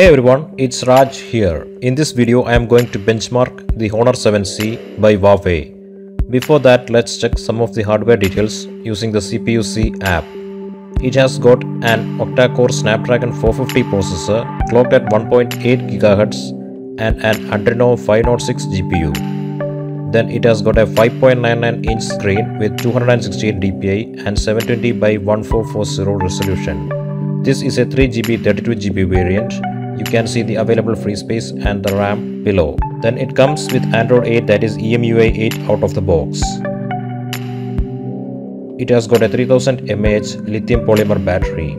Hey everyone, it's Raj here. In this video, I am going to benchmark the Honor 7C by Huawei. Before that, let's check some of the hardware details using the CPU-Z app. It has got an octa-core Snapdragon 450 processor clocked at 1.8 GHz and an Adreno 506 GPU. Then it has got a 5.99 inch screen with 268 dpi and 720 by 1440 resolution. This is a 3GB 32GB variant you can see the available free space and the RAM below. Then it comes with Android 8 that is EMUI 8 out of the box. It has got a 3000 mAh lithium polymer battery.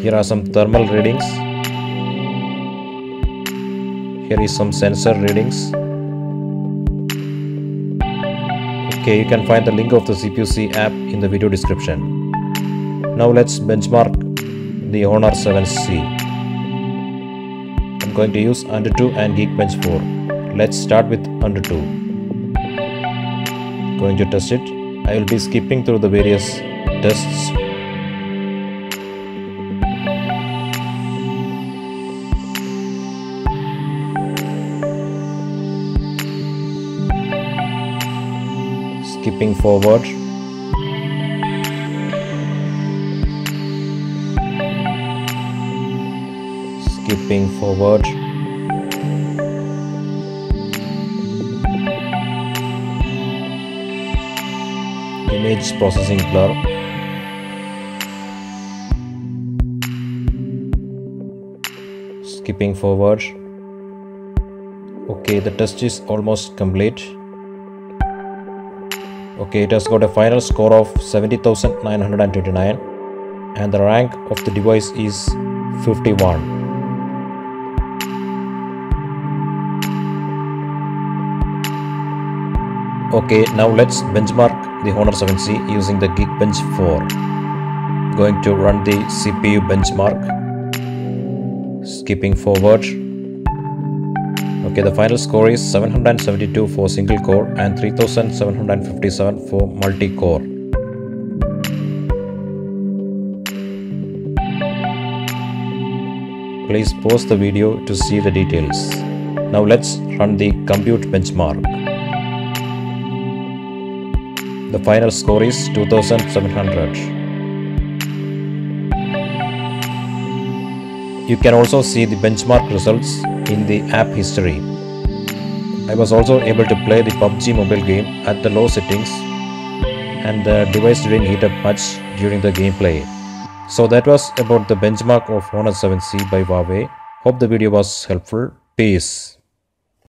Here are some thermal readings. Here is some sensor readings. Okay, you can find the link of the CPU-Z app in the video description. Now let's benchmark the Honor 7C going to use Antutu and Geekbench 4. Let's start with Antutu. Going to test it. I will be skipping through the various tests. Skipping forward. Skipping forward. Image processing blur. Skipping forward. Okay the test is almost complete. Okay it has got a final score of 70929 and the rank of the device is 51 Okay, now let's benchmark the Honor 7C using the Geekbench 4. Going to run the CPU benchmark. Skipping forward. Okay, the final score is 772 for single core and 3757 for multi-core. Please pause the video to see the details. Now let's run the compute benchmark. The final score is 2700. You can also see the benchmark results in the app history. I was also able to play the PUBG mobile game at the low settings and the device didn't heat up much during the gameplay. So that was about the benchmark of Honor 7C by Huawei. Hope the video was helpful. Peace.